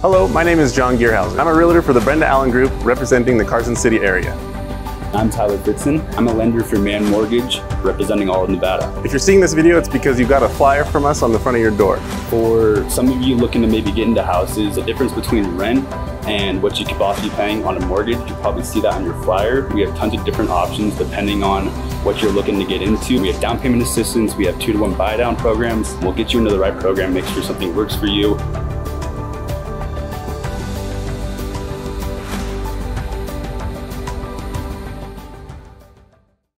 Hello, my name is John Gearhouse. I'm a realtor for the Brenda Allen Group representing the Carson City area. I'm Tyler Dixon. I'm a lender for Mann Mortgage, representing all of Nevada. If you're seeing this video, it's because you got a flyer from us on the front of your door. For some of you looking to maybe get into houses, the difference between rent and what you could possibly be paying on a mortgage, you probably see that on your flyer. We have tons of different options depending on what you're looking to get into. We have down payment assistance, we have two to one buy down programs. We'll get you into the right program, make sure something works for you,